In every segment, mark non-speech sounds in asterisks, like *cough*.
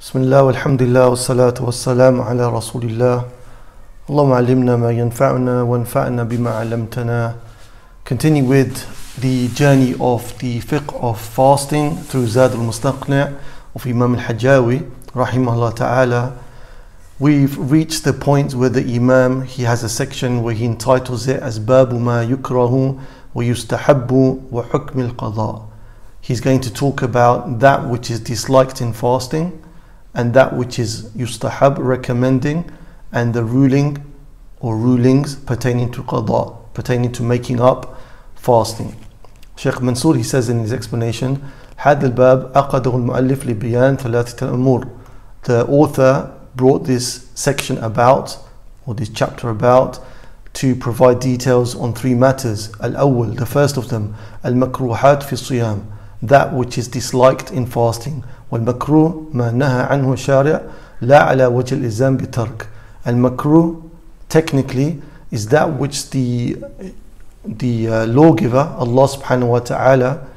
بسم الله والحمد لله والصلاة والسلام على رسول الله اللهم علمنا ما ينفعنا وانفعنا بما علمتنا Continue with the journey of the fiqh of fasting through Zad al-Mustaqni' of Imam al-Hajjawi rahimahullah ta'ala We've reached the point where the Imam he has a section where he entitles it as ma yukrahu wa yustahabbu wa hukm al-qadha He's going to talk about that which is disliked in fasting and that which is yustahab recommending and the ruling or rulings pertaining to qada pertaining to making up fasting Sheikh Mansour he says in his explanation هذا الباب أقده المؤلف لبيان ثلاثة الأمور the author brought this section about or this chapter about to provide details on three matters الأول the first of them المكروحات في الصيام that which is disliked in fasting والمكروه ما نهى عنه الشارع لا على وجه الإلزام بترك المكروه technically is that which the the uh, lawgiver Allah subhanahu wa ta'ala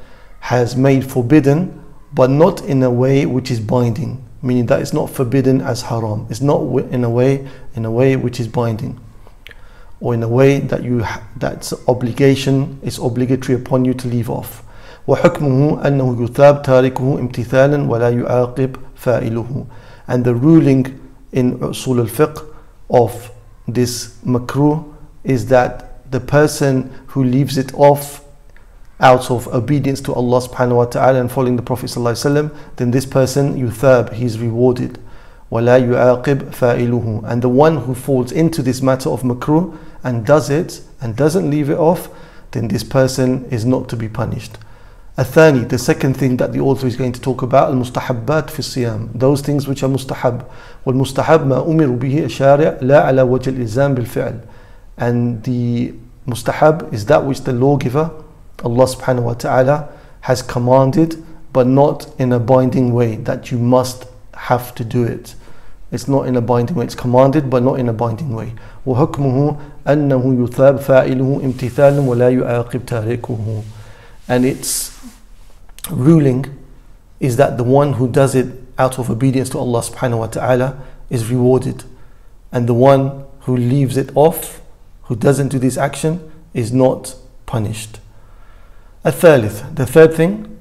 has made forbidden but not in a way which is binding meaning that it's not forbidden as haram it's not in a way in a way which is binding or in a way that you that's obligation is obligatory upon you to leave off وحكمه أنه يثاب تاركه امتثالا ولا يعاقب فاعله and the ruling in usul al-fiqh of this makruh is that the person who leaves it off out of obedience to Allah subhanahu wa ta'ala and following the Prophet sallallahu alaihi wasallam then this person yuthab he is rewarded ولا يعاقب فاعله and the one who falls into this matter of makruh and does it and doesn't leave it off then this person is not to be punished الثاني the second thing that the author is going to talk about المستحبات في الصيام those things which are مستحب والمستحب ما أمر به الشارع لا على وجه الإلزام بالفعل and the mustahab is that which the lawgiver Allah subhanahu wa ta'ala has commanded but not in a binding way that you must have to do it it's not in a binding way it's commanded but not in a binding way وحكمه أنه يثاب فاعله امتثالا ولا يعاقب تاركه and its ruling is that the one who does it out of obedience to Allah subhanahu wa ta'ala is rewarded and the one who leaves it off who doesn't do this action is not punished الثالث the third thing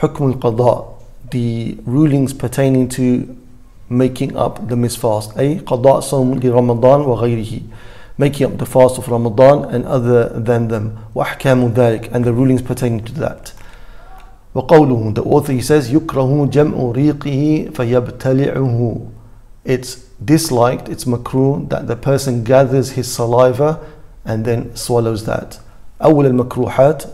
حكم القضاء the rulings pertaining to making up the misfast أي قضاء صوم لرمضان وغيره making up the fast of Ramadan and other than them وأحكام ذلك and the rulings pertaining to that وقوله the author he says يكره جمع ريقه فيبتلعه it's disliked it's makruh that the person gathers his saliva and then swallows that أول المكروحات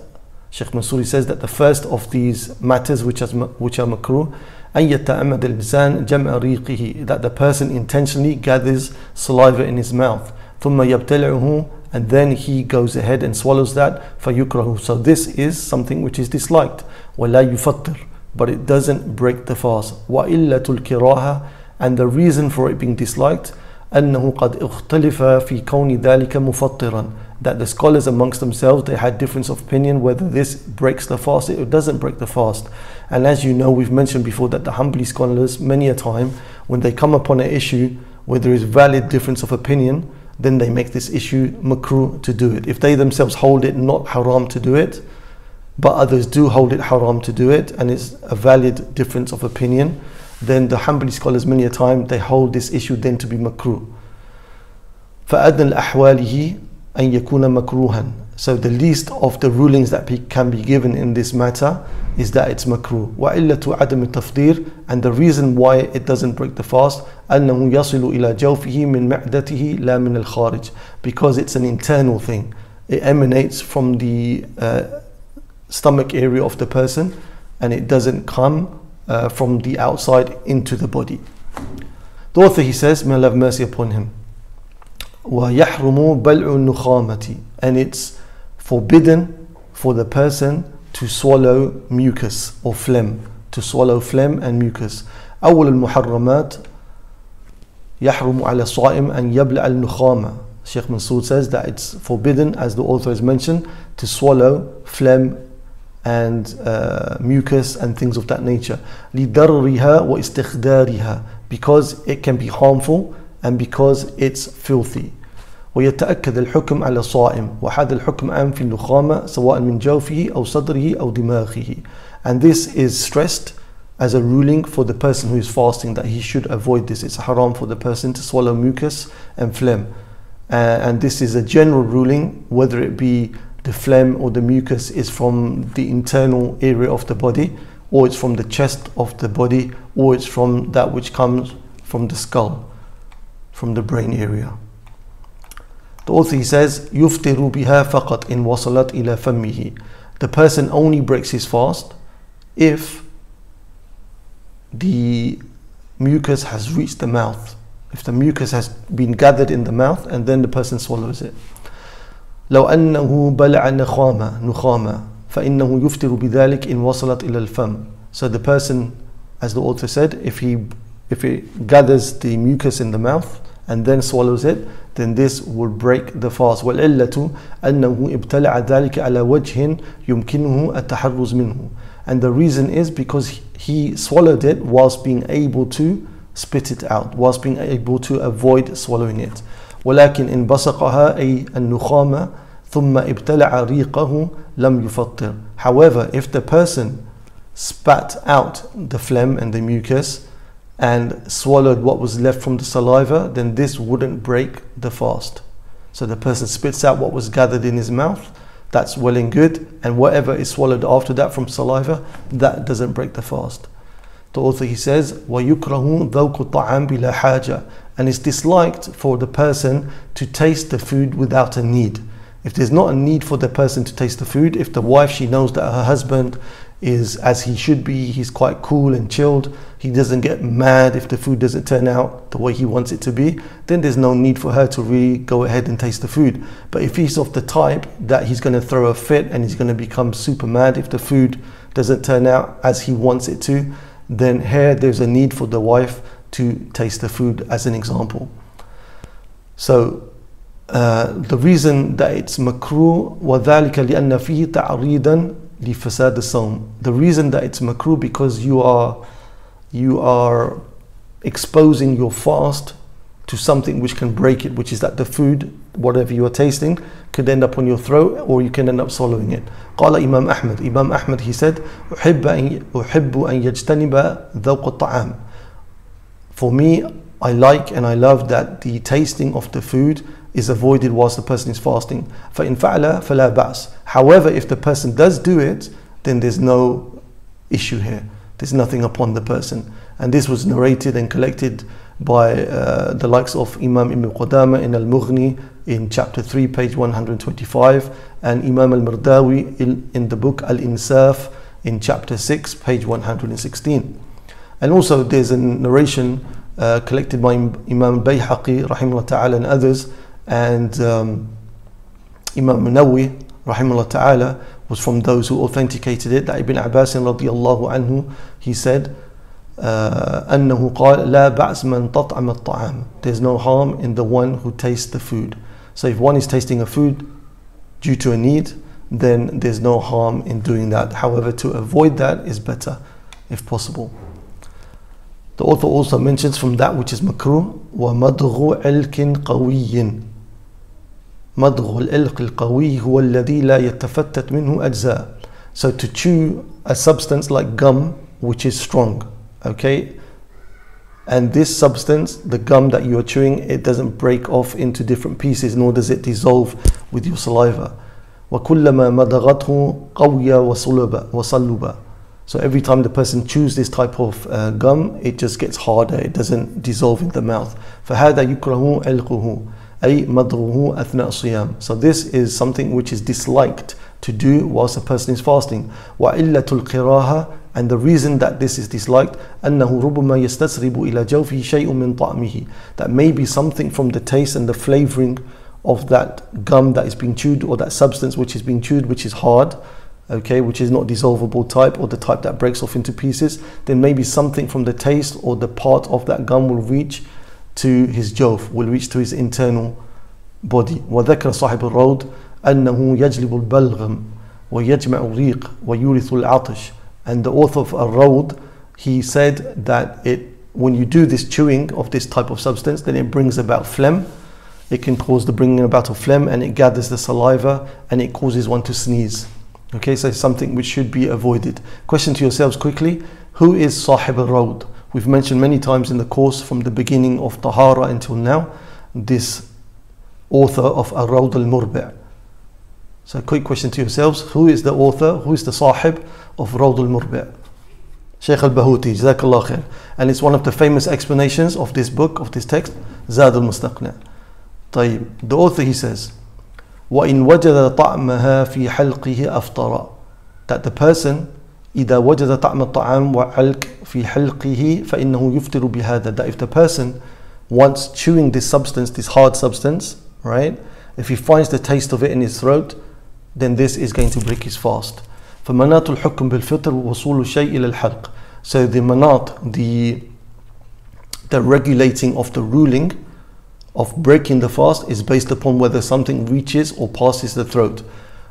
Sheikh Mansouri says that the first of these matters which are, which are makruh أن يتعمد الإنسان جمع ريقه that the person intentionally gathers saliva in his mouth ثم يبتلعه and then he goes ahead and swallows that فيكره. So this is something which is disliked. ولا يفطر. But it doesn't break the fast. وإلة الكراهة. And the reason for it being disliked أنه قد اختلف في كون ذلك مفطرا. That the scholars amongst themselves they had difference of opinion whether this breaks the fast or doesn't break the fast. And as you know we've mentioned before that the Hanbali scholars many a time when they come upon an issue where there is valid difference of opinion then they make this issue makruh to do it if they themselves hold it not haram to do it but others do hold it haram to do it and it's a valid difference of opinion then the Hanbali scholars many a time they hold this issue then to be makruh فأدنى الأحواله أن يكون مكروها so the least of the rulings that can be given in this matter is that it's makruh وعلة عدم التفطير and the reason why it doesn't break the fast أنه يصل إلى جوفه من معدته لا من الخارج because it's an internal thing it emanates from the uh, stomach area of the person and it doesn't come uh, from the outside into the body the author he says may Allah have mercy upon him ويحرم بلع النخامة and it's forbidden for the person to swallow mucus or phlegm to swallow phlegm and mucus أول المحرمات يحرم على الصائم أن يبلع النخامة Sheikh Mansour says that it's forbidden as the author has mentioned to swallow phlegm and uh, mucus and things of that nature لضررها واستخدارها because it can be harmful and because it's filthy ويتأكد الحكم على صائم وهذا الحكم عام في النخامة سواء من جوفه أو صدره أو دماغه and this is stressed as a ruling for the person who is fasting that he should avoid this it's haram for the person to swallow mucus and phlegm uh, and this is a general ruling whether it be the phlegm or the mucus is from the internal area of the body or it's from the chest of the body or it's from that which comes from the skull from the brain area the author he says يفطر بها فقط إن وصلت إلى فمه the person only breaks his fast if the mucus has reached the mouth if the mucus has been gathered in the mouth and then the person swallows it لو أنه بلع نخامة نخامة فإنه يفطر بذلك إن وصلت إلى الفم so the person as the author said if he if he gathers the mucus in the mouth and then swallows it then this will break the fast والعلة أنه ابتلع ذلك على وجه يمكنه التحرز منه and the reason is because he swallowed it whilst being able to spit it out whilst being able to avoid swallowing it ولكن إن بصقها أي النخامة ثم ابتلع ريقه لم يفطر however if the person spat out the phlegm and the mucus and swallowed what was left from the saliva then this wouldn't break the fast so the person spits out what was gathered in his mouth that's well and good and whatever is swallowed after that from saliva that doesn't break the fast the author he says وَيُكْرَهُ ذَوْقُ الطَّعَامِ بِلَا حَاجَةٍ and it's disliked for the person to taste the food without a need if there's not a need for the person to taste the food if the wife she knows that her husband is as he should be he's quite cool and chilled he doesn't get mad if the food doesn't turn out the way he wants it to be then there's no need for her to really go ahead and taste the food but if he's of the type that he's going to throw a fit and he's going to become super mad if the food doesn't turn out as he wants it to then here there's a need for the wife to taste the food as an example. So uh, the reason that it's makruh وذلك لأن فيه تعريضا لفساد الصوم. The reason that it's makruh because you are you are exposing your fast to something which can break it, which is that the food, whatever you are tasting, could end up on your throat or you can end up swallowing it. قال إمام أحمد إمام أحمد he said أحب أن أحب أن يجتنب ذوق الطعام For me, I like and I love that the tasting of the food is avoided whilst the person is fasting. However, if the person does do it, then there's no issue here. There's nothing upon the person. And this was narrated and collected by uh, the likes of Imam Ibn Qudama in Al-Mughni in chapter 3, page 125, and Imam Al-Mardawi in, the book Al-Insaf in chapter 6, page 116. And also there's a narration uh, collected by Imam Bayhaqi, rahimahullah ta'ala, and others, and um, Imam Nawawi rahimahullah ta'ala was from those who authenticated it that Ibn Abbas radiallahu anhu he said uh, أنه قال لا بأس من تطعم الطعام there's no harm in the one who tastes the food so if one is tasting a food due to a need then there's no harm in doing that however to avoid that is better if possible the author also mentions from that which is makruh ومضغ علك قوي مضغ العلق القوي هو الذي لا يتفتت منه أجزاء so to chew a substance like gum which is strong okay and this substance the gum that you are chewing it doesn't break off into different pieces nor does it dissolve with your saliva وكلما مضغته قوية وصلبة وصلبة so every time the person chews this type of uh, gum it just gets harder it doesn't dissolve in the mouth فهذا يكره علقه أي مضغه أثناء الصيام so this is something which is disliked to do whilst a person is fasting وعلة القراها and the reason that this is disliked أنه ربما يستسرب إلى جوفه شيء من طعمه that maybe something from the taste and the flavoring of that gum that is being chewed or that substance which is being chewed which is hard okay which is not dissolvable type or the type that breaks off into pieces then maybe something from the taste or the part of that gum will reach to his jawf will reach to his internal body وذكر صاحب الروض أنه يجلب البلغم ويجمع ريق ويورث العطش and the author of Ar-Rawd he said that it when you do this chewing of this type of substance then it brings about phlegm it can cause the bringing about of phlegm and it gathers the saliva and it causes one to sneeze okay so it's something which should be avoided question to yourselves quickly who is Sahib al-Rawd we've mentioned many times in the course from the beginning of Tahara until now this author of Ar-Rawd al-Murbi' so quick question to yourselves who is the author who is the Sahib of Rawd al-Murbi' Shaykh al-Bahuti Jazakallah khair and it's one of the famous explanations of this book of this text Zad al-Mustaqni' طيب the author he says وإن وجد طعمها في حلقه أفطر that the person إذا وجد طعم الطعام وحلق في حلقه فإنه يفطر بهذا that if the person wants chewing this substance this hard substance right if he finds the taste of it in his throat then this is going to break his fast فمناط الحكم بالفطر وصول الشيء إلى الحلق so the manat the the regulating of the ruling of breaking the fast is based upon whether something reaches or passes the throat.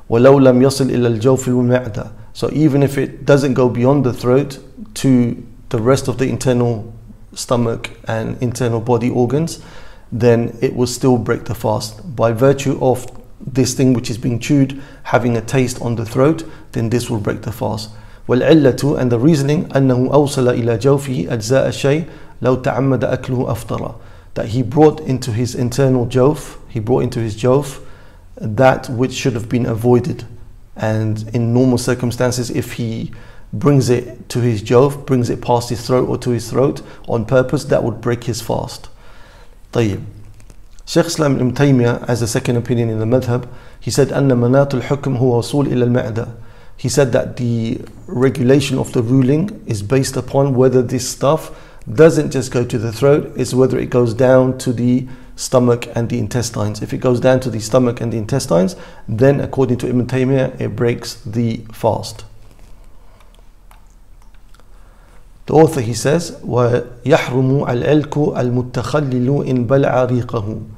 ولو لم يصل إلى الجوف المعدة. so even if it doesn't go beyond the throat to the rest of the internal stomach and internal body organs, then it will still break the fast. By virtue of this thing which is being chewed having a taste on the throat, then this will break the fast. والعلة and the reasoning أنه أوصل إلى جوفه أجزاء لو تعمد أكله that he brought into his internal jawf, he brought into his jawf that which should have been avoided. And in normal circumstances, if he brings it to his jawf, brings it past his throat or to his throat on purpose, that would break his fast. طيب. Shaykh Islam ibn Taymiyyah, as a second opinion in the madhab, he said, أَنَّ مَنَاتُ الْحُكْمُ هُوَ وَصُولْ إِلَى الْمَعْدَةِ He said that the regulation of the ruling is based upon whether this stuff doesn't just go to the throat, it's whether it goes down to the stomach and the intestines. If it goes down to the stomach and the intestines, then according to Ibn Taymiyyah, it breaks the fast. The author he says, وَيَحْرُمُ الْعِلْكُ الْمُتَّخَلِّلُ إِنْ بَلْعَ رِيقَهُ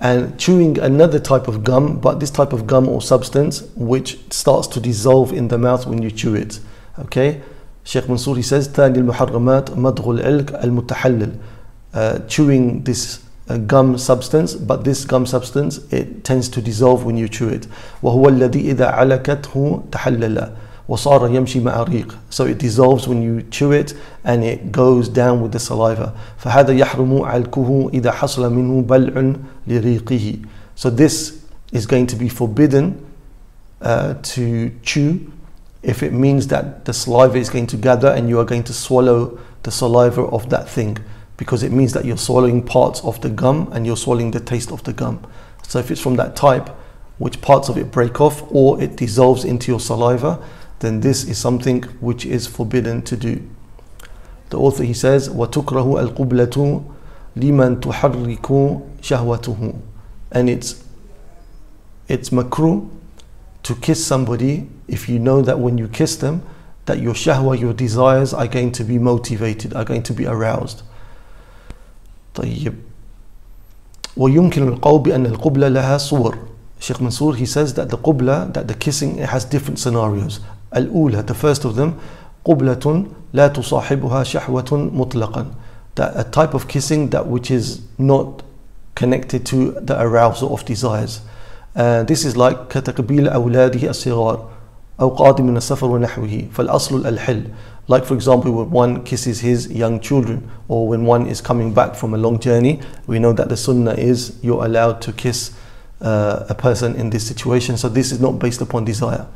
And chewing another type of gum, but this type of gum or substance which starts to dissolve in the mouth when you chew it. Okay? Sheikh Mansour he says ثاني المحرمات مضغ العلق المتحلل uh, chewing this uh, gum substance but this gum substance it tends to dissolve when you chew it وهو الذي إذا علكته تحلل وصار يمشي مع ريق so it dissolves when you chew it and it goes down with the saliva فهذا يحرم علكه إذا حصل منه بلع لريقه so this is going to be forbidden uh, to chew if it means that the saliva is going to gather and you are going to swallow the saliva of that thing because it means that you're swallowing parts of the gum and you're swallowing the taste of the gum. So if it's from that type, which parts of it break off or it dissolves into your saliva, then this is something which is forbidden to do. The author he says, وَتُكْرَهُ الْقُبْلَةُ لِمَنْ تُحَرِّكُ شَهْوَتُهُ And it's, it's makruh to kiss somebody if you know that when you kiss them that your shahwa, your desires are going to be motivated, are going to be aroused. طيب ويمكن القول بأن القبلة لها صور Sheikh Mansour he says that the qubla, that the kissing it has different scenarios الأولى the first of them قبلة لا تصاحبها شهوة مطلقا that a type of kissing that which is not connected to the arousal of desires uh, this is like كتقبيل أولاده الصغار أو قادم من السفر ونحوه فالأصل الحل like for example when one kisses his young children or when one is coming back from a long journey we know that the sunnah is you're allowed to kiss uh, a person in this situation so this is not based upon desire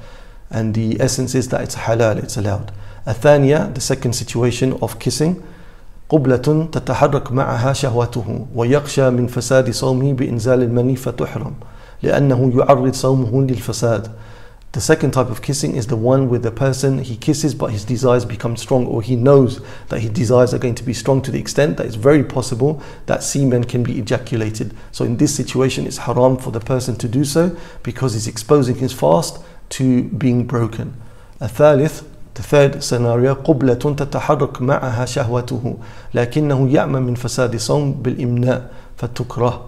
and the essence is that it's halal it's allowed الثانية the second situation of kissing قبلة تتحرك معها شهوته ويخشى من فساد صومه بإنزال المني فتحرم لأنه يعرض صومه للفساد The second type of kissing is the one where the person he kisses but his desires become strong or he knows that his desires are going to be strong to the extent that it's very possible that semen can be ejaculated. So in this situation it's haram for the person to do so because he's exposing his fast to being broken. الثالث The third scenario قبلة تتحرك معها شهوته لكنه يأمن من فساد صوم بالإمناء فتكره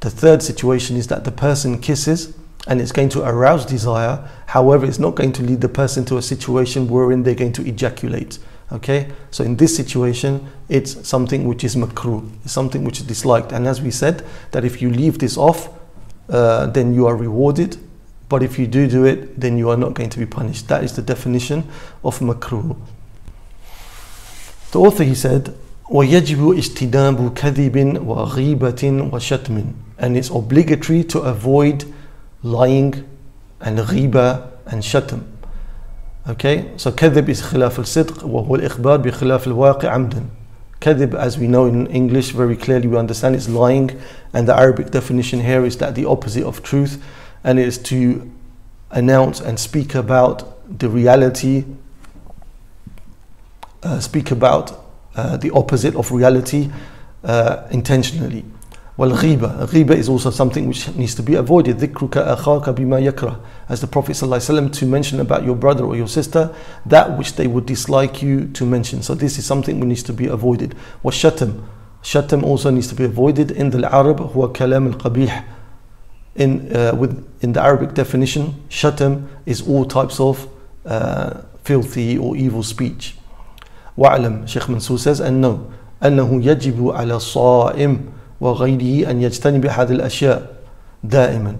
The third situation is that the person kisses and it's going to arouse desire. However, it's not going to lead the person to a situation wherein they're going to ejaculate. Okay, so in this situation, it's something which is makruh, it's something which is disliked. And as we said, that if you leave this off, uh, then you are rewarded. But if you do do it, then you are not going to be punished. That is the definition of makruh. The author he said, وَيَجِبُ اجتناب كذب وغيبة وشتم and it's obligatory to avoid lying and ghiba and shatam. Okay, so kadhib is khilaf al-sidq wa al-ikhbar bi khilaf al-waqi' amdan. Kadhib, as we know in English very clearly, we understand it's lying, and the Arabic definition here is that the opposite of truth, and it is to announce and speak about the reality, uh, speak about uh, the opposite of reality uh, intentionally. والغيبة Ghiba is also something which needs to be avoided ذكرك أخاك بما يكره as the Prophet ﷺ to mention about your brother or your sister that which they would dislike you to mention so this is something which needs to be avoided والشتم Shatam also needs to be avoided in the Arab هو كلام القبيح in, uh, with, in the Arabic definition shatam is all types of uh, filthy or evil speech واعلم Sheikh Mansour says and know أنه يجب على الصائم وغيره أن يجتنب هذه الأشياء دائما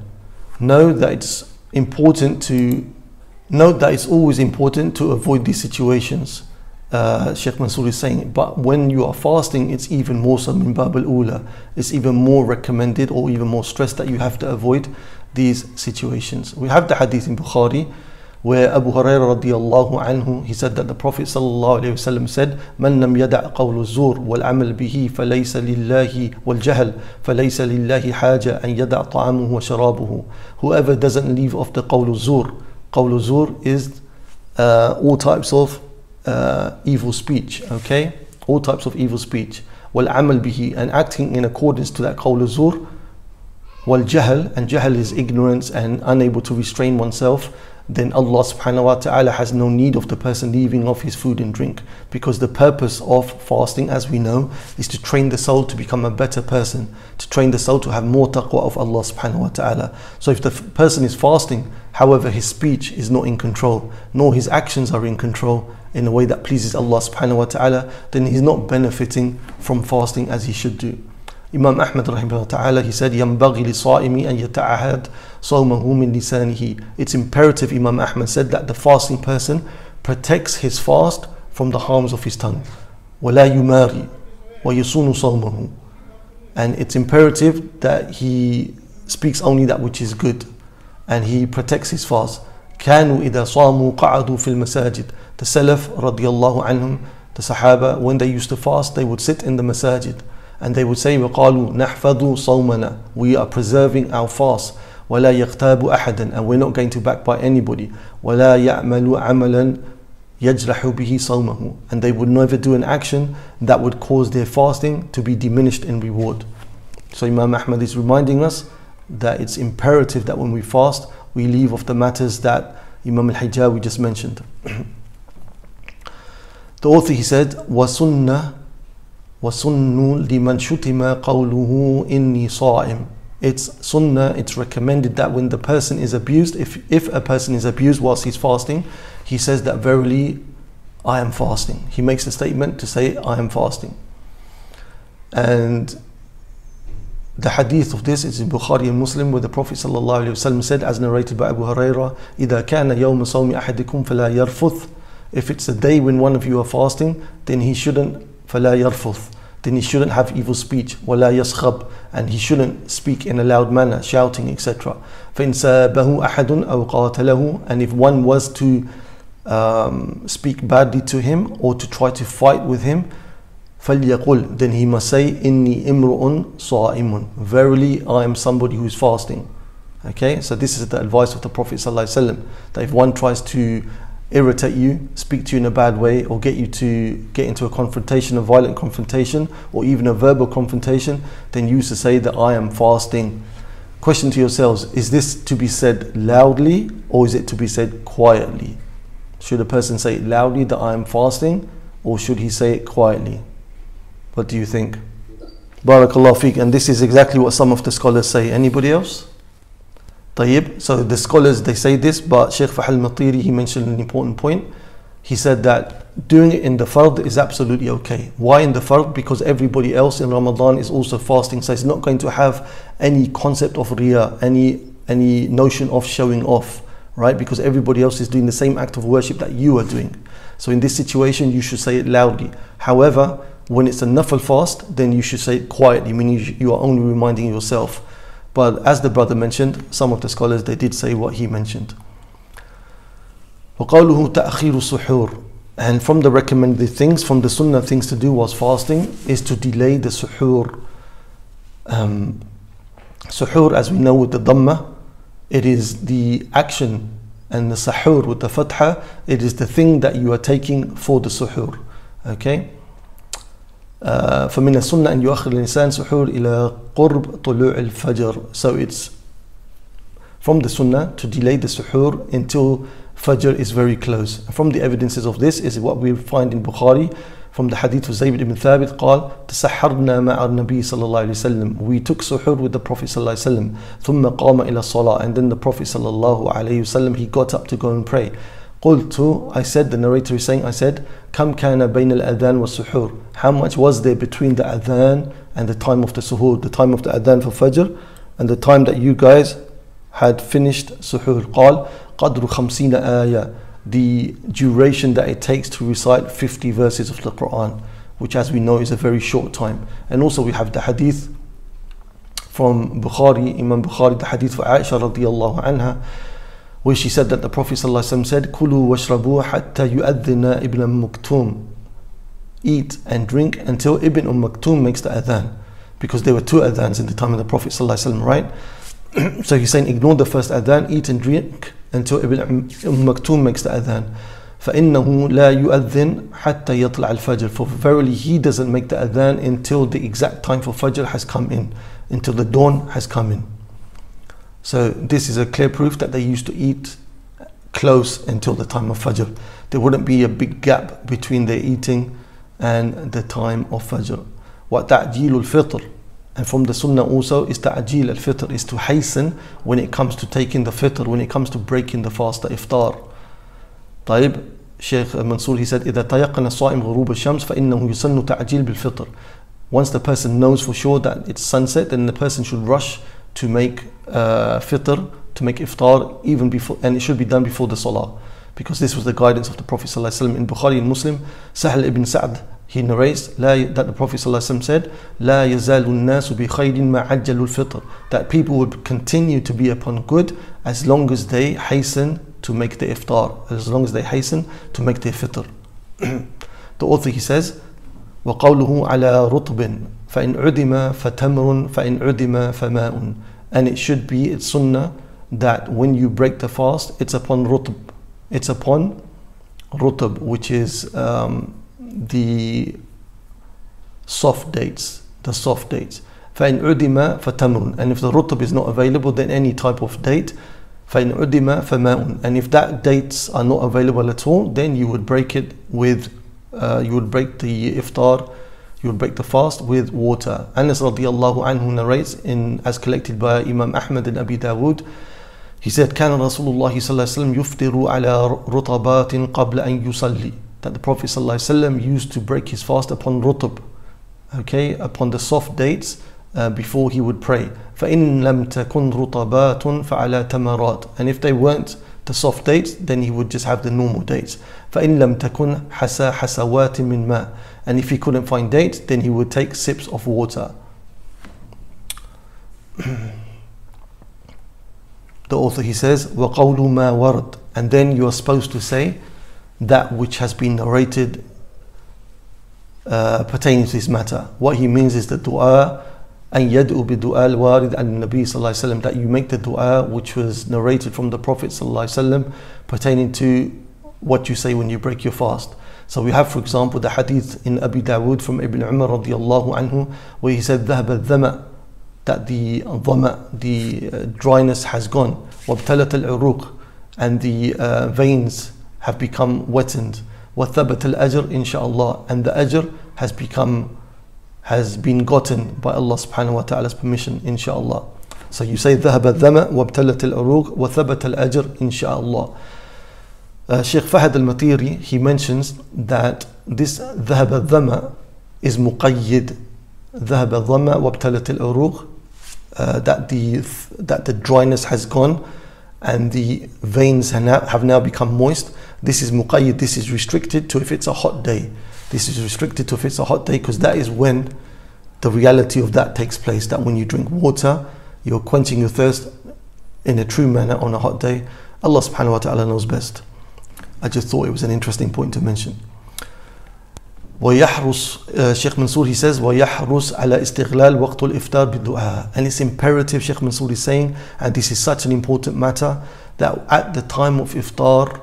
know that it's important to note that it's always important to avoid these situations uh, Sheikh Mansour is saying but when you are fasting it's even more so min bab ula it's even more recommended or even more stressed that you have to avoid these situations we have the hadith in Bukhari where Abu Hurairah radiallahu anhu, he said that the Prophet sallallahu alayhi wasallam said, من لم يدع قول الزور والعمل به فليس لله والجهل فليس لله حاجة أن يدع طعامه وشرابه. Whoever doesn't leave off the قول الزور, قول الزور is uh, all types of uh, evil speech, okay? All types of evil speech. والعمل به and acting in accordance to that قول الزور. والجهل and jahl is ignorance and unable to restrain oneself then Allah subhanahu wa ta'ala has no need of the person leaving off his food and drink. Because the purpose of fasting, as we know, is to train the soul to become a better person, to train the soul to have more taqwa of Allah subhanahu wa ta'ala. So if the person is fasting, however, his speech is not in control, nor his actions are in control in a way that pleases Allah subhanahu wa ta'ala, then he's not benefiting from fasting as he should do. Imam Ahmad rahimahullah ta'ala, he said, ينبغي لصائم أن يتعهد صومه من لسانه. It's imperative, Imam Ahmad said, that the fasting person protects his fast from the harms of his tongue. ولا يماري ويصون صومه. And it's imperative that he speaks only that which is good and he protects his fast. كانوا إذا صاموا قعدوا في المساجد. The Salaf radiallahu anhum, the Sahaba, when they used to fast, they would sit in the masajid And they would say, وَقَالُوا نَحْفَظُ صَوْمَنَا We are preserving our fast. وَلَا يَغْتَابُ أَحَدًا And we're not going to backbite anybody. وَلَا يَعْمَلُ عَمَلًا يَجْرَحُ بِهِ صَوْمَهُ And they would never do an action that would cause their fasting to be diminished in reward. So Imam Ahmad is reminding us that it's imperative that when we fast, we leave off the matters that Imam al-Hajjawi just mentioned. *clears throat* the author, he said, وَسُنَّةٌ وَسُنُّ لِمَنْ شُتِمَ قَوْلُهُ إِنِّي صَائِمٌ It's sunnah, it's recommended that when the person is abused, if, if a person is abused whilst he's fasting, he says that verily I am fasting. He makes a statement to say I am fasting. And the hadith of this is in Bukhari and Muslim where the Prophet ﷺ said as narrated by Abu Hurairah إِذَا كَانَ يَوْمَ صَوْمِ أَحَدِكُمْ فَلَا يَرْفُث If it's a day when one of you are fasting, then he shouldn't فلا يرفث then he shouldn't have evil speech ولا يسخب and he shouldn't speak in a loud manner shouting etc فإن سابه أحد أو قاتله and if one was to um, speak badly to him or to try to fight with him فليقل then he must say إني امرؤ صائم verily I am somebody who is fasting okay so this is the advice of the Prophet ﷺ that if one tries to irritate you, speak to you in a bad way, or get you to get into a confrontation, a violent confrontation, or even a verbal confrontation, then use to say that I am fasting. Question to yourselves is this to be said loudly or is it to be said quietly? Should a person say loudly that I am fasting or should he say it quietly? What do you think? Barakallah fiqh, and this is exactly what some of the scholars say. Anybody else? طيب, so the scholars they say this, but Sheikh Fahad al-Matiri he mentioned an important point. He said that doing it in the fard is absolutely okay. Why in the fard? Because everybody else in Ramadan is also fasting, so it's not going to have any concept of riyah, any any notion of showing off, right? Because everybody else is doing the same act of worship that you are doing. So in this situation, you should say it loudly. However, when it's a nafil fast, then you should say it quietly, meaning you are only reminding yourself But as the brother mentioned, some of the scholars they did say what he mentioned. وقوله تأخير السحور and from the recommended things, from the sunnah things to do was fasting, is to delay the suhoor. Um, suhoor, as we know with the dhamma, it is the action, and the sahur with the fatha, it is the thing that you are taking for the suhoor. Okay? فمن السنة أن يؤخر الإنسان سحور إلى قرب طلوع الفجر. So it's from the sunnah to delay the suhoor until Fajr is very close. From the evidences of this is what we find in Bukhari from the hadith of Zayd ibn Thabit قال تسحرنا مع النبي صلى الله عليه وسلم We took suhoor with the Prophet صلى الله عليه وسلم ثم قام إلى الصلاة and then the Prophet صلى الله عليه وسلم he got up to go and pray قلت I said the narrator is saying I said كم كان بين الأذان والسحور How much was there between the adhan and the time of the suhoor the time of the adhan for Fajr and the time that you guys had finished suhoor قال قدر خمسين آية the duration that it takes to recite 50 verses of the Quran which as we know is a very short time and also we have the hadith from Bukhari Imam Bukhari the hadith for Aisha radiallahu anha where she said that the Prophet ﷺ said كلوا واشربوا حتى يؤذن ابن مكتوم eat and drink until Ibn Umm Maktoum makes the adhan because there were two adhans in the time of the Prophet ﷺ right *clears throat* so he's saying ignore the first adhan eat and drink until Ibn Umm Maktoum makes the adhan. فإنه لا يؤذن حتى يطلع الفجر for verily he doesn't make the adhan until the exact time for fajr has come in until the dawn has come in so this is a clear proof that they used to eat close until the time of fajr there wouldn't be a big gap between their eating and the time of fajr وتعجيل الفطر and from the sunnah also is ta'jil al-fitr, is to hasten when it comes to taking the fitr, when it comes to breaking the fast, the iftar. طيب Sheikh Mansour he said إذا تيقن الصائم غروب الشمس فإنه يسن تعجيل بالفطر. Once the person knows for sure that it's sunset, then the person should rush to make uh, fitr, to make iftar, even before, and it should be done before the salah. Because this was the guidance of the Prophet ﷺ in Bukhari and Muslim. Sahal ibn Sa'd he narrates that the Prophet ﷺ said, لا يزال الناس بخير ما عجل الفطر that people would continue to be upon good as long as they hasten to make the iftar, as long as they hasten to make their fitr. *clears throat* the author he says, وقوله على رطب فإن عدم فتمر فإن عدم فماء and it should be it's sunnah that when you break the fast it's upon rutb it's upon rutb which is um, the soft dates, the soft dates. فإن عدم فتمر and if the rutab is not available then any type of date فإن عدم فماء and if that dates are not available at all then you would break it with uh, you would break the iftar you would break the fast with water Anas radiallahu anhu narrates in as collected by Imam Ahmad and Abi Dawood he said كان رسول الله صلى الله عليه وسلم يفطر على رطبات قبل أن يصلي that the Prophet ﷺ used to break his fast upon rutub, okay, upon the soft dates uh, before he would pray. فَإِن لَمْ تَكُنْ رُطَبَاتٌ فَعَلَى تَمَرَاتٍ And if they weren't the soft dates, then he would just have the normal dates. فَإِن لَمْ تَكُنْ حَسَى حَسَوَاتٍ مِّن مَاءٍ And if he couldn't find dates, then he would take sips of water. *clears throat* the author he says, وَقَوْلُ مَا وَرَدْ And then you are supposed to say, that which has been narrated uh, pertaining to this matter. What he means is the dua and yad'u bi dua al-warid an nabi sallallahu that you make the dua which was narrated from the prophet sallallahu pertaining to what you say when you break your fast. So we have for example the hadith in Abi Dawood from Ibn Umar radiallahu anhu where he said ذهب الذمأ that the dhama, the uh, dryness has gone وابتلت العروق and the uh, veins have become wetted. وَثَبَتَ الْأَجْرِ inshaAllah. And the ajr has become, has been gotten by Allah subhanahu wa ta'ala's permission inshaAllah. So you say ذهب الظمأ وابتلت العروق وثبت الأجر إن شاء الله. Uh, Sheikh Fahad al-Matiri, he mentions that this ذهب الظمأ is مقيد ذهب الظمأ وابتلت العروق uh, that the that the dryness has gone and the veins have now, have now become moist. This is muqayyid, this is restricted to if it's a hot day. This is restricted to if it's a hot day because that is when the reality of that takes place. That when you drink water, you're quenching your thirst in a true manner on a hot day. Allah subhanahu wa ta'ala knows best. I just thought it was an interesting point to mention. ويحرص uh, Sheikh Mansour he says ويحرص على استغلال وقت الإفطار بالدعاء and it's imperative Sheikh Mansour is saying and this is such an important matter that at the time of iftar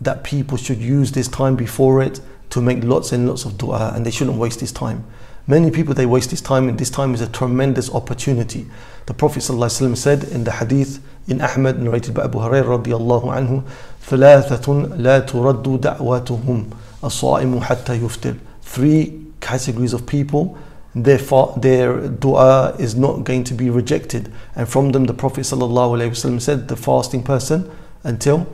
that people should use this time before it to make lots and lots of dua and they shouldn't waste this time many people they waste this time and this time is a tremendous opportunity the Prophet ﷺ said in the hadith in Ahmad narrated by Abu Hurairah radiallahu anhu ثلاثة لا ترد دعواتهم الصائم حتى يفطر three categories of people their, their dua is not going to be rejected and from them the Prophet ﷺ said the fasting person until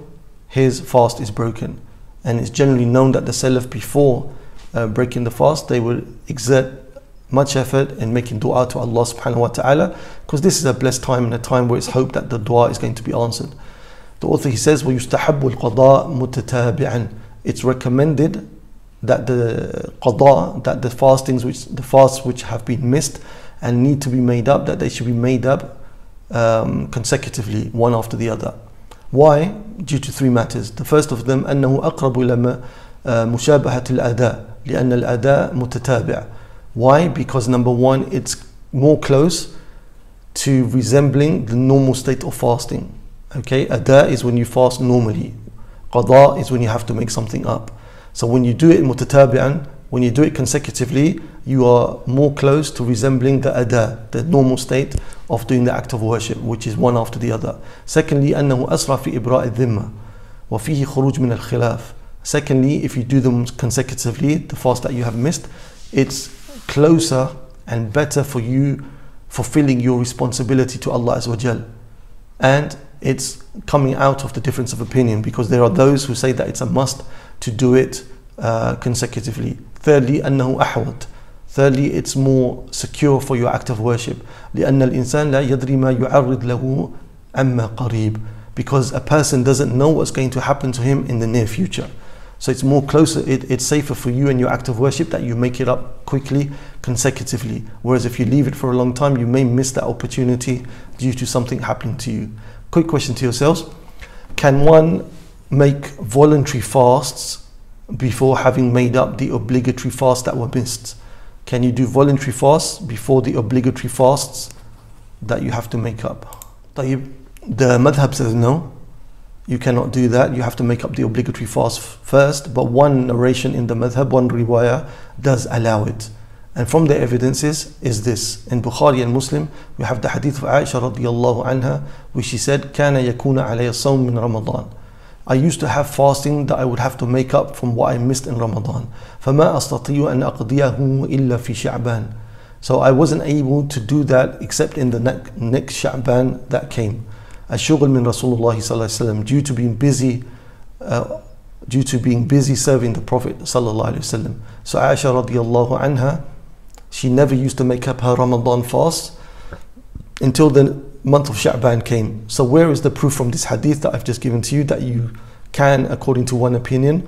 his fast is broken and it's generally known that the Salaf before uh, breaking the fast they would exert much effort in making dua to Allah subhanahu wa ta'ala because this is a blessed time and a time where it's hoped that the dua is going to be answered the author he says وَيُسْتَحَبُّ الْقَضَاء مُتَتَابِعًا it's recommended that the qada, that the fastings which the fasts which have been missed and need to be made up, that they should be made up um, consecutively, one after the other. Why? Due to three matters. The first of them أنه أقرب إلى مشابهة الأداء لأن الأداء متتابع. Why? Because number one, it's more close to resembling the normal state of fasting. Okay, ada is when you fast normally. Qada is when you have to make something up. So when you do it mutatabi'an, when you do it consecutively, you are more close to resembling the ada, the normal state of doing the act of worship, which is one after the other. Secondly, أنه أسرع في إبراء الذمة وفيه خروج من الخلاف. Secondly, if you do them consecutively, the fast that you have missed, it's closer and better for you fulfilling your responsibility to Allah Azza wa And it's coming out of the difference of opinion because there are those who say that it's a must to do it uh, consecutively. Thirdly, أنه أحوط. Thirdly, it's more secure for your act of worship. لأن الإنسان لا يدري ما يعرض له أما قريب. Because a person doesn't know what's going to happen to him in the near future. So it's more closer, it, it's safer for you and your act of worship that you make it up quickly, consecutively. Whereas if you leave it for a long time, you may miss that opportunity due to something happening to you. Quick question to yourselves Can one make voluntary fasts before having made up the obligatory fasts that were missed? Can you do voluntary fasts before the obligatory fasts that you have to make up? The madhab says no, you cannot do that. You have to make up the obligatory fast first. But one narration in the madhab, one riwayah, does allow it. And from the evidences is this. In Bukhari and Muslim, we have the hadith of Aisha radiallahu anha, where she said, كَانَ يَكُونَ عَلَيَ الصَّوْمِ مِنْ رَمَضَانِ I used to have fasting that I would have to make up from what I missed in Ramadan. فَمَا أَسْتَطِيعُ أَنْ أَقْضِيَهُ إِلَّا فِي شَعْبَانِ So I wasn't able to do that except in the next Sha'ban that came. الشغل من رسول الله صلى الله عليه وسلم due to being busy uh, due to being busy serving the Prophet صلى الله عليه وسلم. So Aisha radiallahu anha she never used to make up her Ramadan fast until the month of Sha'ban came. So, where is the proof from this hadith that I've just given to you that you can, according to one opinion,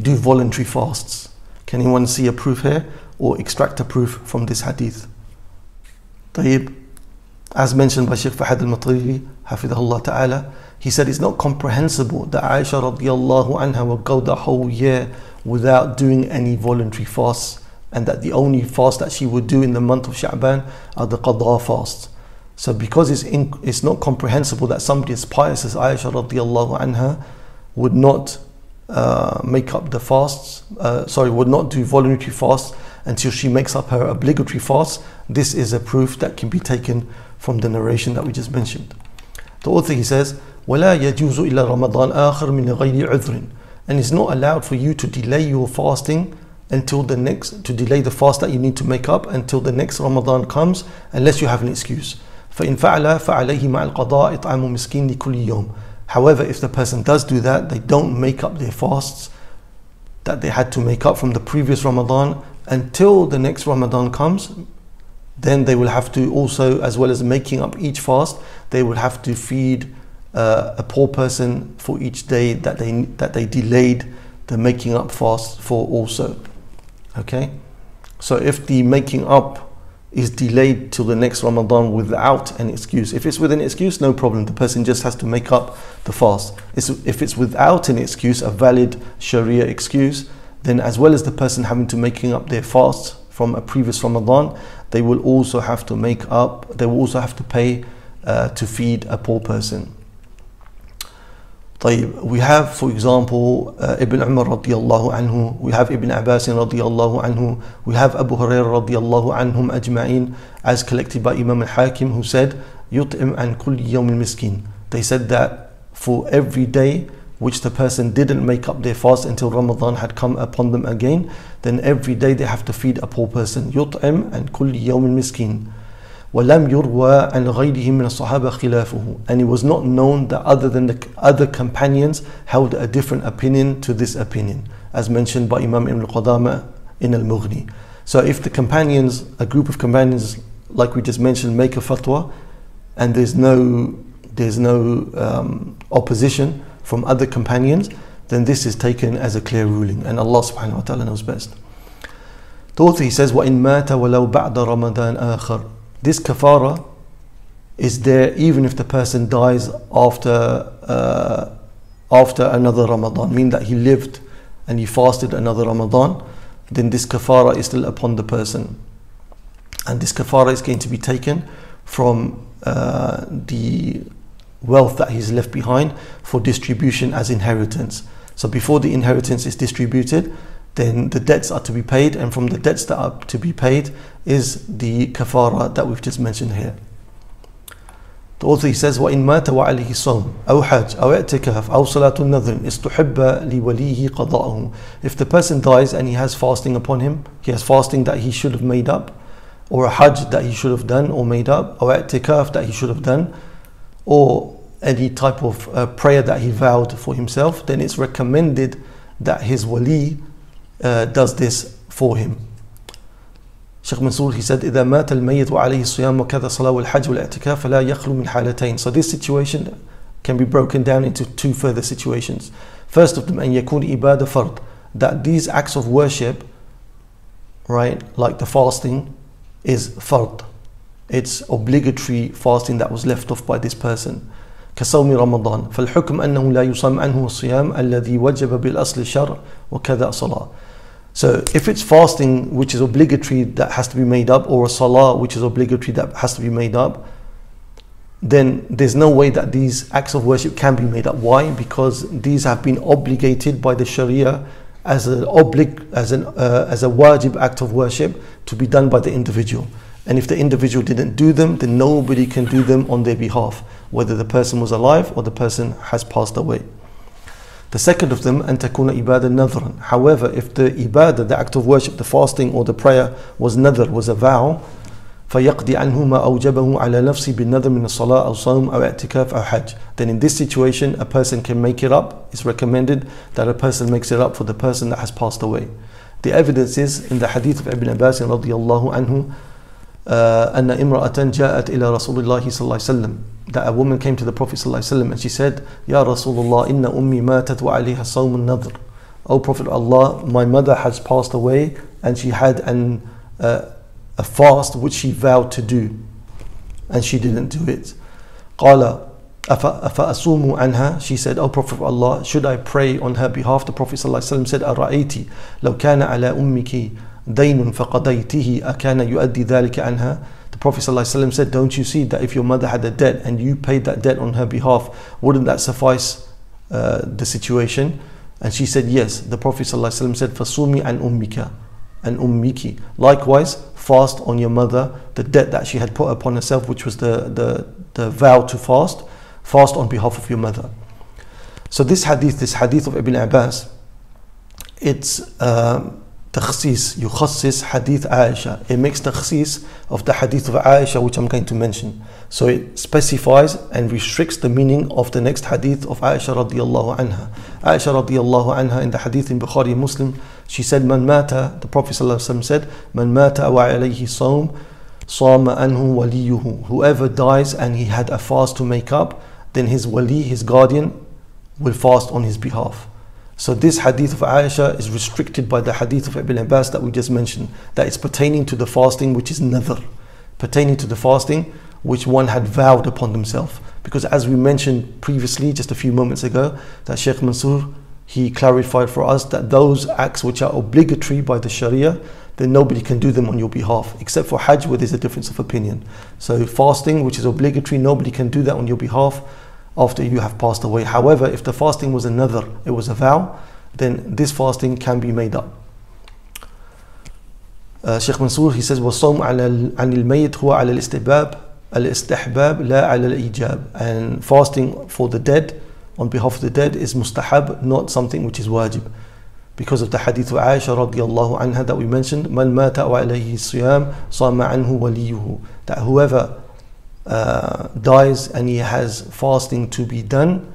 do voluntary fasts? Can anyone see a proof here or extract a proof from this hadith? Tayyib, as mentioned by Sheikh Fahad al Matiri, Hafidahullah Ta'ala, he said it's not comprehensible that Aisha radiallahu anha would go the whole year without doing any voluntary fasts and that the only fast that she would do in the month of Sha'ban are the Qadha fasts. So because it's, in, it's not comprehensible that somebody as pious as Aisha radiallahu anha would not uh, make up the fasts, uh, sorry, would not do voluntary fasts until she makes up her obligatory fasts, this is a proof that can be taken from the narration that we just mentioned. The author he says, وَلَا يَجُوزُ إِلَّا رَمَضَانَ آخر مِنْ غَيْرِ عُذْرٍ And it's not allowed for you to delay your fasting until the next to delay the fast that you need to make up until the next Ramadan comes unless you have an excuse فإن فعل فعليه مع القضاء إطعام مسكين لكل يوم However, if the person does do that, they don't make up their fasts that they had to make up from the previous Ramadan until the next Ramadan comes. Then they will have to also, as well as making up each fast, they will have to feed uh, a poor person for each day that they that they delayed the making up fast for also. Okay, so if the making up is delayed till the next Ramadan without an excuse. If it's with an excuse, no problem. The person just has to make up the fast. It's, if it's without an excuse, a valid Sharia excuse, then as well as the person having to making up their fast from a previous Ramadan, they will also have to make up. They will also have to pay uh, to feed a poor person. طيب we have for example uh, Ibn Umar radiallahu anhu we have Ibn Abbas radiallahu anhu we have Abu Hurairah radiallahu anhum ajma'in as collected by Imam al-Hakim who said يطعم عن كل يوم المسكين they said that for every day which the person didn't make up their fast until Ramadan had come upon them again then every day they have to feed a poor person يطعم عن كل يوم المسكين وَلَمْ يُرْوَى عَنْ غَيْرِهِ مِنَ الصَّحَابَةِ خِلَافُهُ And it was not known that other than the other companions held a different opinion to this opinion, as mentioned by Imam Ibn Qudama in Al-Mughni. So if the companions, a group of companions, like we just mentioned, make a fatwa, and there's no, there's no um, opposition from other companions, then this is taken as a clear ruling, and Allah subhanahu wa ta'ala knows best. Fourth, he says, وَإِن مَاتَ وَلَوْ بَعْدَ رَمَضَانَ آخَرٍ this kafara is there even if the person dies after uh, after another Ramadan, meaning that he lived and he fasted another Ramadan, then this kafara is still upon the person. And this kafara is going to be taken from uh, the wealth that he's left behind for distribution as inheritance. So before the inheritance is distributed, then the debts are to be paid, and from the debts that are to be paid is the kafara that we've just mentioned here. The author he says, وَإِن مَاتَ وَعَلَيْهِ صَوْمٌ أو حج أو اعتكاف أو صلاة النذر استحب لوليه قضاءه If the person dies and he has fasting upon him, he has fasting that he should have made up, or a hajj that he should have done or made up, or i'tikaf that he should have done, or any type of uh, prayer that he vowed for himself, then it's recommended that his wali uh, does this for him. Sheikh Mansour, he said, إذا مات الميت وعليه الصيام وكذا صلاة والحج والاعتكاف فلا يخلو من حالتين. So this situation can be broken down into two further situations. First of them, أن يكون عبادة فرض. That these acts of worship, right, like the fasting, is فرض. It's obligatory fasting that was left off by this person. كصوم رمضان فالحكم أنه لا يصام عنه الصيام الذي وجب بالأصل الشرع وكذا صلاة so if it's fasting which is obligatory that has to be made up or a salah which is obligatory that has to be made up then there's no way that these acts of worship can be made up. Why? Because these have been obligated by the Sharia as an oblig as an uh, as a wajib act of worship to be done by the individual. And if the individual didn't do them, then nobody can do them on their behalf, whether the person was alive or the person has passed away. The second of them, أن تكون عبادة نذرا. However, if the ibadah, the act of worship, the fasting or the prayer was nadr, was a vow, فيقضي عنه ما أوجبه على نفسه بالنذر من الصلاة أو صوم أو اعتكاف أو حج. Then in this situation, a person can make it up. It's recommended that a person makes it up for the person that has passed away. The evidence is in the hadith of Ibn Abbas رضي الله عنه أن امرأة جاءت إلى رسول الله صلى الله عليه وسلم that a woman came to the Prophet صلى الله عليه وسلم and she said يا رسول الله إن أمي ماتت وعليها صوم النذر O Prophet Allah my mother has passed away and she had an uh, a fast which she vowed to do and she didn't do it. قال أفأصوم عنها she said O Prophet Allah should I pray on her behalf? The Prophet صلى الله عليه وسلم said أرأيتي لو كان على أمك دين فقضيته أكان يؤدي ذلك عنها The Prophet ﷺ said, Don't you see that if your mother had a debt and you paid that debt on her behalf, wouldn't that suffice uh, the situation? And she said, Yes. The Prophet ﷺ said, Fasumi an ummika and ummiki. Likewise, fast on your mother the debt that she had put upon herself, which was the, the, the vow to fast, fast on behalf of your mother. So this hadith, this hadith of Ibn Abbas, it's um, takhsis, yukhassis hadith Aisha. It makes takhsis of the hadith of Aisha, which I'm going to mention. So it specifies and restricts the meaning of the next hadith of Aisha radiallahu anha. Aisha radiallahu anha in the hadith in Bukhari Muslim, she said, Man mata, the Prophet said, Man mata wa alayhi sawm, sama anhu. Whoever dies and he had a fast to make up, then his wali, his guardian, will fast on his behalf. So this hadith of Aisha is restricted by the hadith of Ibn Abbas that we just mentioned, that it's pertaining to the fasting which is nadhr, pertaining to the fasting which one had vowed upon themselves. Because as we mentioned previously, just a few moments ago, that Sheikh Mansour, he clarified for us that those acts which are obligatory by the Sharia, then nobody can do them on your behalf, except for Hajj where there's a difference of opinion. So fasting, which is obligatory, nobody can do that on your behalf after you have passed away. However, if the fasting was a nadhr, it was a vow, then this fasting can be made up. Uh, Sheikh Mansour, he says, وَالصَّوْمُ عَلَى الْمَيِّتْ هُوَ عَلَى الْإِسْتِحْبَابِ الاستحباب لا على الإيجاب and fasting for the dead on behalf of the dead is mustahab not something which is wajib because of the hadith of Aisha radiallahu anha that we mentioned من مات وعليه الصيام صام عنه وليه that whoever uh, dies and he has fasting to be done,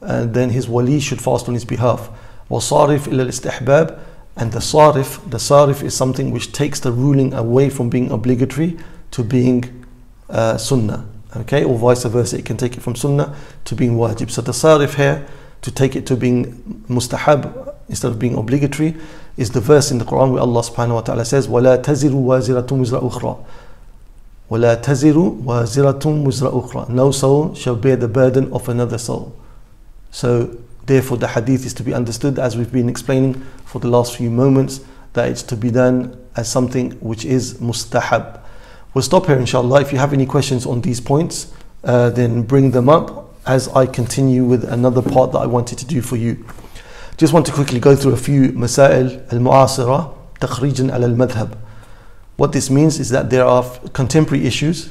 and then his wali should fast on his behalf. وصارف إلى الاستحباب and the sarif, the sarif is something which takes the ruling away from being obligatory to being uh, sunnah, okay, or vice versa. It can take it from sunnah to being wajib. So the sarif here, to take it to being mustahab instead of being obligatory, is the verse in the Quran where Allah subhanahu wa taala says, "ولا تزر وازرة وزر أخرى." وَلَا تَزِرُ وَزِرَةٌ وِزْرَ أُخْرَى No soul shall bear the burden of another soul. So therefore the hadith is to be understood as we've been explaining for the last few moments that it's to be done as something which is mustahab. We'll stop here inshallah. If you have any questions on these points, uh, then bring them up as I continue with another part that I wanted to do for you. Just want to quickly go through a few masail al-mu'asira, تخريجا على المذهب. What this means is that there are contemporary issues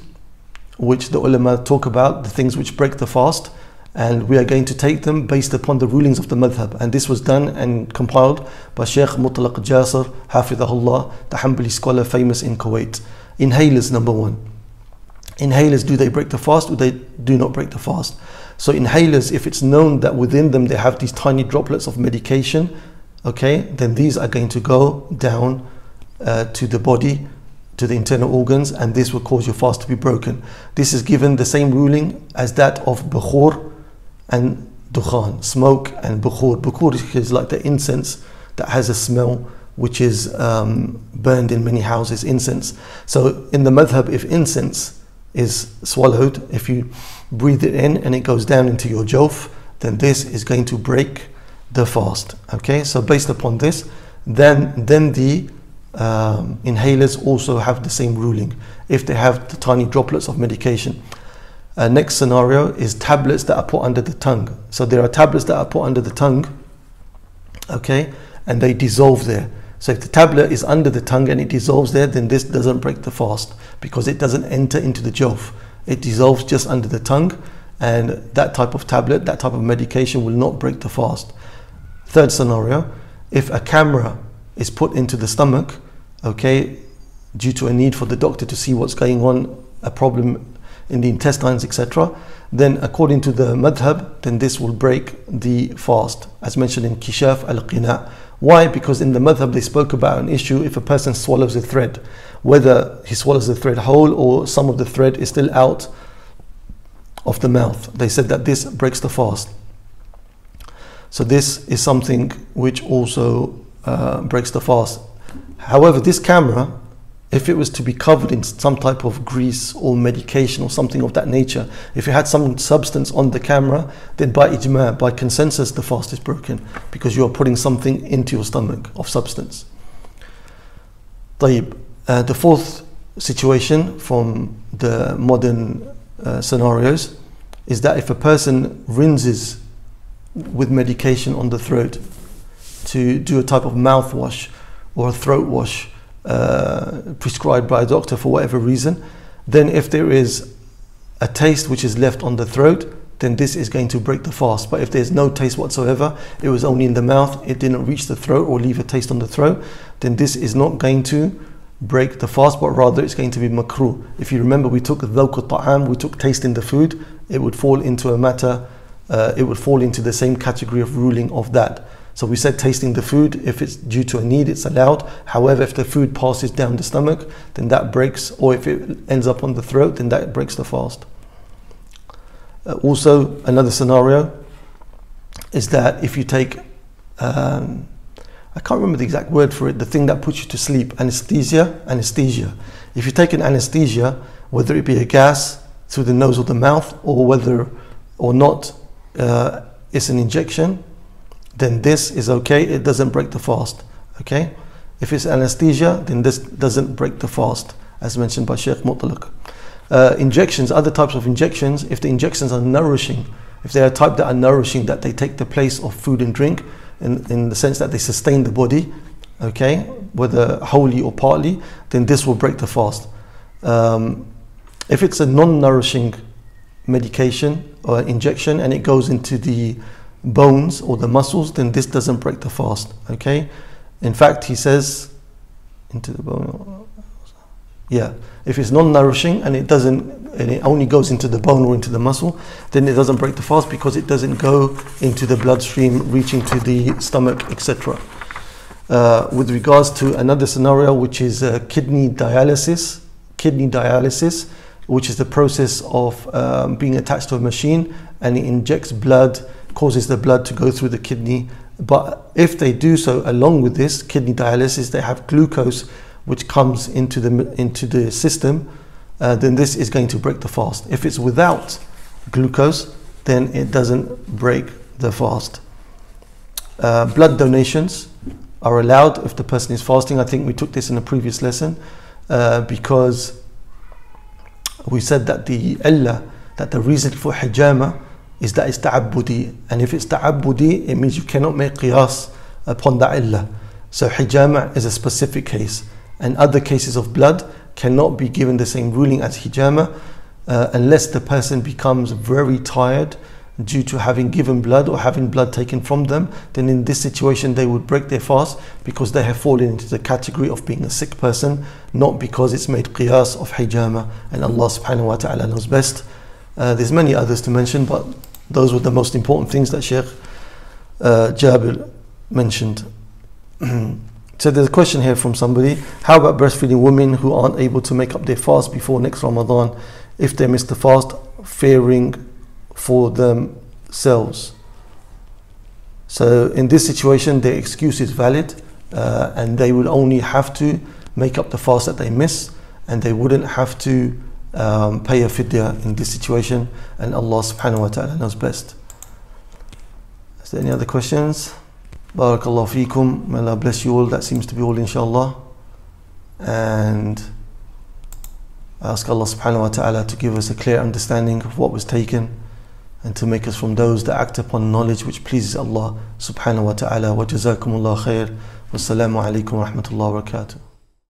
which the ulama talk about, the things which break the fast, and we are going to take them based upon the rulings of the madhab. And this was done and compiled by Sheikh Mutlaq Jasir, Hafidahullah, the Hanbali scholar famous in Kuwait. Inhalers, number one. Inhalers, do they break the fast or they do not break the fast? So inhalers, if it's known that within them they have these tiny droplets of medication, okay, then these are going to go down uh, to the body to the internal organs and this will cause your fast to be broken. This is given the same ruling as that of bukhur and dukhan, smoke and bukhur. Bukhur is like the incense that has a smell which is um, burned in many houses, incense. So in the madhab, if incense is swallowed, if you breathe it in and it goes down into your jawf, then this is going to break the fast. Okay, so based upon this, then then the um, inhalers also have the same ruling if they have the tiny droplets of medication. Uh, next scenario is tablets that are put under the tongue. So there are tablets that are put under the tongue, okay, and they dissolve there. So if the tablet is under the tongue and it dissolves there, then this doesn't break the fast because it doesn't enter into the jawf. It dissolves just under the tongue, and that type of tablet, that type of medication will not break the fast. Third scenario, if a camera is put into the stomach okay, due to a need for the doctor to see what's going on, a problem in the intestines, etc., then according to the madhab, then this will break the fast, as mentioned in Kashshaf al-Qina. Why? Because in the madhab they spoke about an issue if a person swallows a thread, whether he swallows the thread whole or some of the thread is still out of the mouth. They said that this breaks the fast. So this is something which also uh, breaks the fast. However, this camera, if it was to be covered in some type of grease or medication or something of that nature, if it had some substance on the camera, then by ijma, by consensus, the fast is broken because you are putting something into your stomach of substance. طيب, uh, the fourth situation from the modern uh, scenarios is that if a person rinses with medication on the throat to do a type of mouthwash or a throat wash uh, prescribed by a doctor for whatever reason, then if there is a taste which is left on the throat, then this is going to break the fast. But if there's no taste whatsoever, it was only in the mouth, it didn't reach the throat or leave a taste on the throat, then this is not going to break the fast, but rather it's going to be makruh. If you remember, we took dhawq ta'am, we took taste in the food, it would fall into a matter, uh, it would fall into the same category of ruling of that. So we said tasting the food, if it's due to a need, it's allowed. However, if the food passes down the stomach, then that breaks, or if it ends up on the throat, then that breaks the fast. Uh, also, another scenario is that if you take, um, I can't remember the exact word for it, the thing that puts you to sleep, anesthesia, anesthesia. If you take an anesthesia, whether it be a gas through the nose or the mouth, or whether or not uh, it's an injection, then this is okay, it doesn't break the fast. Okay? If it's anesthesia, then this doesn't break the fast, as mentioned by Sheikh Mutlaq. Uh, injections, other types of injections, if the injections are nourishing, if they are type that are nourishing, that they take the place of food and drink, in, in the sense that they sustain the body, okay, whether wholly or partly, then this will break the fast. Um, if it's a non nourishing medication or injection and it goes into the bones or the muscles, then this doesn't break the fast. Okay. In fact, he says into the bone. Yeah, if it's non-nourishing and it doesn't, and it only goes into the bone or into the muscle, then it doesn't break the fast because it doesn't go into the bloodstream, reaching to the stomach, etc. Uh, with regards to another scenario, which is uh, kidney dialysis, kidney dialysis, which is the process of um, being attached to a machine and it injects blood causes the blood to go through the kidney. But if they do so along with this kidney dialysis, they have glucose which comes into the into the system, uh, then this is going to break the fast. If it's without glucose, then it doesn't break the fast. Uh, blood donations are allowed if the person is fasting. I think we took this in a previous lesson uh, because we said that the illa, that the reason for hijama is that it's ta'abbudi. And if it's ta'abbudi, it means you cannot make qiyas upon that illah. So hijama is a specific case. And other cases of blood cannot be given the same ruling as hijama uh, unless the person becomes very tired due to having given blood or having blood taken from them, then in this situation they would break their fast because they have fallen into the category of being a sick person, not because it's made qiyas of hijama. And Allah subhanahu wa ta'ala knows best. Uh, there's many others to mention, but those were the most important things that Sheikh uh, Jabir mentioned. *clears throat* so there's a question here from somebody. How about breastfeeding women who aren't able to make up their fast before next Ramadan if they miss the fast, fearing for themselves? So in this situation, their excuse is valid uh, and they would only have to make up the fast that they miss and they wouldn't have to um, pay a fidya in this situation and Allah subhanahu wa ta'ala knows best. Is there any other questions? Barakallahu feekum. May Allah bless you all. That seems to be all inshallah. And I ask Allah subhanahu wa ta'ala to give us a clear understanding of what was taken and to make us from those that act upon knowledge which pleases Allah subhanahu wa ta'ala. Wa jazakumullah khair. Wassalamu alaikum wa rahmatullahi wa barakatuh.